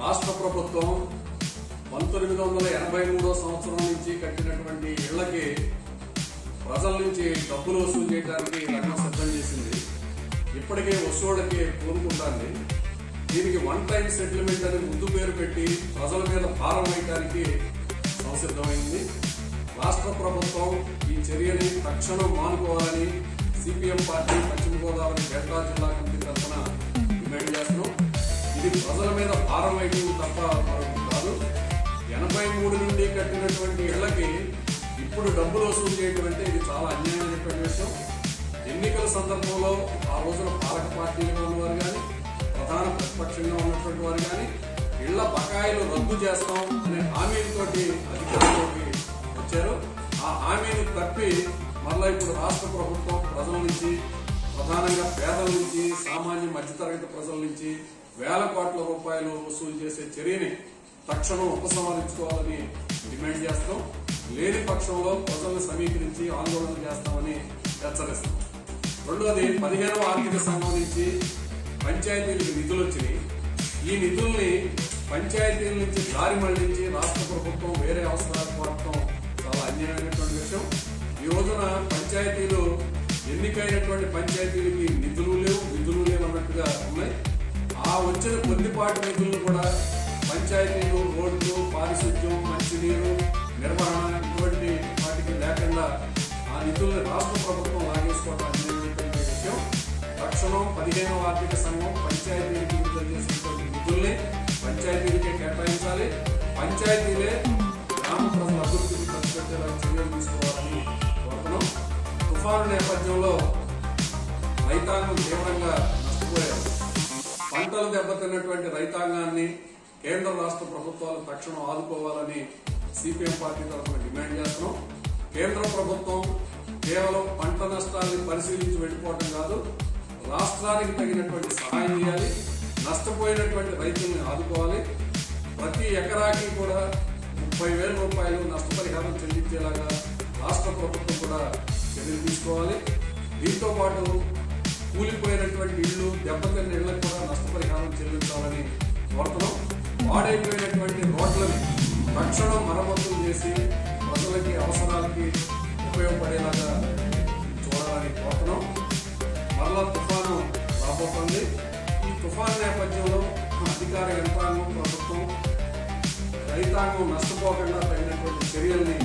రాష్ట్ర ప్రభుత్వం పంతొమ్మిది వందల ఎనభై మూడో సంవత్సరం నుంచి కట్టినటువంటి ఇళ్ళకి ప్రజల నుంచి డబ్బులు వసూలు చేయడానికి రంగం సిద్ధం చేసింది. ఇప్పటికే వసూళ్ళకి పూనుకుంటాంది. దీనికి వన్ టైం సెటిల్మెంట్ అని ముందు పేరు పెట్టి ప్రజల మీద భారం వేయడానికి సంసిద్ధమైంది. రాష్ట్ర ప్రభుత్వం ఈ చర్యని తక్షణం మానుకోవాలని సిపిఎం పార్టీ పశ్చిమ గోదావరి డెల్టా జిల్లా తరఫున డిమాండ్ చేస్తున్నాం. ఇది ప్రజల మీద భారం అయింది తప్ప మరొకటి కాదు. ఎనభై మూడు నుండి కట్టినటువంటి ఇళ్ళకి ఇప్పుడు డబ్బులు వసూలు చేయడం అంటే ఇది చాలా అన్యాయమైనటువంటి విషయం. ఎన్నికల సందర్భంలో ఆ రోజున పాలక పార్టీలుగా ఉన్నవారు కానీ ప్రధాన ప్రతిపక్షంగా ఉన్నటువంటి వారు కానీ ఇళ్ళ బకాయిలు రద్దు చేస్తాం అనే హామీలతోటి అధికారంలోకి వచ్చారు. ఆ హామీని తప్పి మళ్ళీ ఇప్పుడు రాష్ట్ర ప్రభుత్వం ప్రజల నుంచి ప్రధానంగా పేదల నుంచి సామాన్య మధ్యతరగతి ప్రజల నుంచి వేల కోట్ల రూపాయలు వసూలు చేసే చర్యని తక్షణం ఉపసంహరించుకోవాలని డిమాండ్ చేస్తాం లేని పక్షంలో ప్రజలను సమీకరించి ఆందోళన చేస్తామని హెచ్చరిస్తాం రెండోది పదిహేనవ ఆర్థిక సంఘం నుంచి పంచాయతీలకు నిధులు వచ్చినాయి. ఈ నిధుల్ని పంచాయతీల నుంచి దారి మళ్ళించి రాష్ట్ర ప్రభుత్వం వేరే అవసరాలకు కోరటం చాలా అన్యాయమైనటువంటి విషయం. ఈ రోజున పంచాయతీలు ఎన్నికైనటువంటి పంచాయతీలకి నిధులు లేవు నిధులు లేవు అన్నట్టుగా ఉన్నాయి. ఆ వచ్చిన కొద్దిపాటి నిధులను కూడా పంచాయతీలు రోడ్లు పారిశుద్ధ్యం మంచినీరు నిర్వహణ ఇటువంటి వాటికి లేకుండా ఆ నిధుల్ని రాష్ట్ర ప్రభుత్వం లాగేసుకోవడం అనేటువంటి విషయం తక్షణం పదిహేనవ ఆర్థిక సంఘం పంచాయతీలకి విడుదల చేసినటువంటి నిధుల్ని పంచాయతీలకే కేటాయించాలి. పంచాయతీలే గ్రామ ప్రజల అభివృద్ధికి ఖర్చు పెట్టేలా చర్యలు తీసుకోవాలని కోరుతున్నాం. తుఫాను నేపథ్యంలో రైతాంగం తీవ్రంగా నష్టపోయారు. పంటలు దెబ్బతిన్నటువంటి రైతాంగాన్ని కేంద్ర రాష్ట్ర ప్రభుత్వాలు తక్షణం ఆదుకోవాలని సిపిఎం పార్టీ తరఫున డిమాండ్ చేస్తున్నాం. కేంద్ర ప్రభుత్వం కేవలం పంట నష్టాన్ని పరిశీలించి వెళ్ళిపోవడం కాదు రాష్ట్రానికి తగినటువంటి సహాయం చేయాలి నష్టపోయినటువంటి రైతుల్ని ఆదుకోవాలి. ప్రతి ఎకరాకి కూడా ముప్పై వేల రూపాయలు నష్టపరిహారం చెల్లించేలాగా రాష్ట్ర ప్రభుత్వం కూడా చర్యలు తీసుకోవాలి. దీంతో పాటు కూలిపోయినటువంటి ఇళ్ళు దెబ్బతిన్న ఇళ్ళకు కూడా నష్టపరిహారం చెల్లించాలని కోరుతున్నాం. పాడైపోయినటువంటి రోడ్లని తక్షణం మరమ్మతులు చేసి ప్రజలకి అవసరాలకి ఉపయోగపడేలాగా చూడాలని కోరుతున్నాం. మరలా తుఫాను రాబోతుంది. ఈ తుఫాను నేపథ్యంలో అధికార యంత్రాంగం ప్రభుత్వం రైతాంగం నష్టపోకుండా తగినటువంటి చర్యల్ని